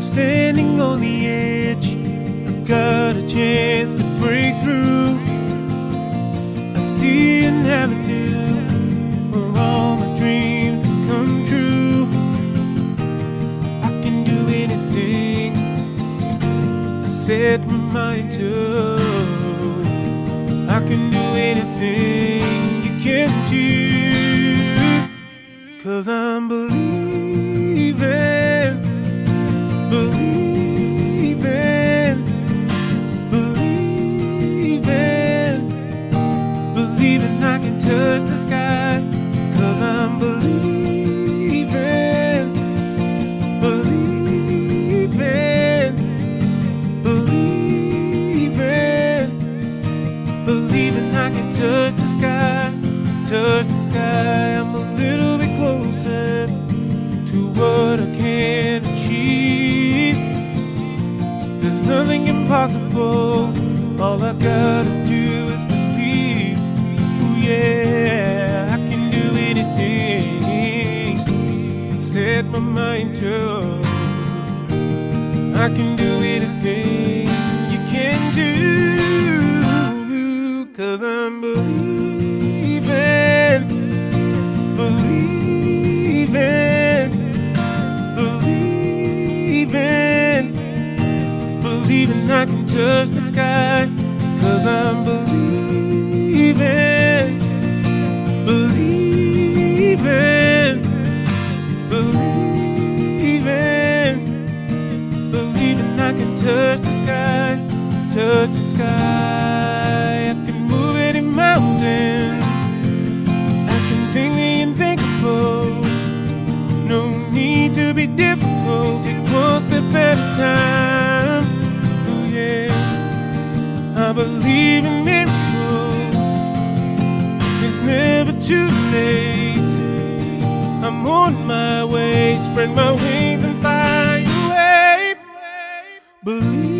Standing on the edge. I've got a chance to break through. I see an avenue where all my dreams can come true. I can do anything I set my mind to. Believing, believing, believing I can touch the sky. Cause I'm believing, believing, believing, believing I can touch the sky, touch the sky. I'm a little bit closer to what I can There's nothing impossible. All I gotta do is believe. Ooh, yeah, I can do anything. I set my mind to. I can do anything believing I can touch the sky. Cause I'm believing, believing, believing, believing I can touch the sky, touch the sky. On my way. Spread my wings and fly away. Believe